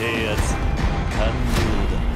制圧完了だ。